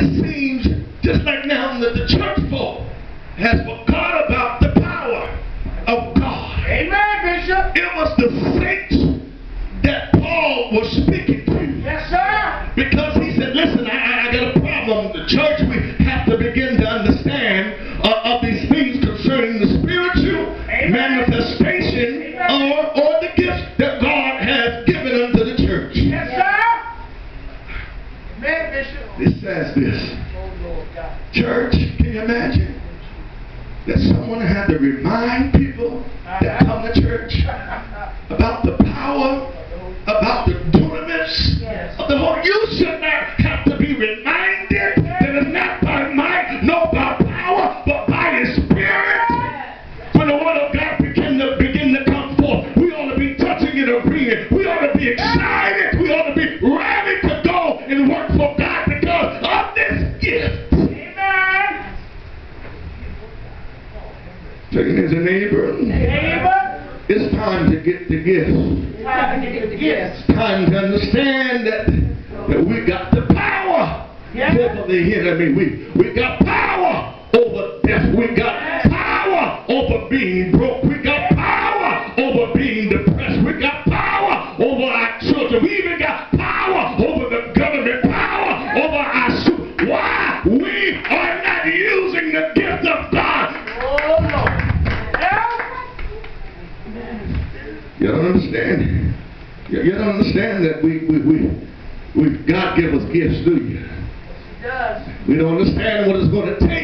it seems just like now that the church folk has forgot about the power of God. Amen, Bishop. It was the saints that Paul was speaking to. Yes, sir. Because he said, listen, I, I got a problem. The church, we have to begin to understand uh, of these things concerning the spiritual Amen. manifestation Amen. or, or the gifts that God has given unto the church. Yes, sir. Amen, Bishop. It says this. Church, can you imagine? That someone had to remind people that come to church about the power, about the dunamis of the Holy. You should not have to be reminded that it's not by might, nor by power, but by His Spirit. When the Word of God begin to begin to come forth, we ought to be touching it and agreeing. We ought to be Taking his neighbor. Neighbor. It's time to get the gift. Time to get the gifts. It's time to understand that, that we got the power Yeah. over the enemy. We, we got power over death. We got power over being broke. We got power over being depressed. We got power over our children. We even got power over the government, power over our Why? We are not using the gift You don't understand. You, you don't understand that we, we, we, we God give us gifts, do you? He does. We don't understand what it's going to take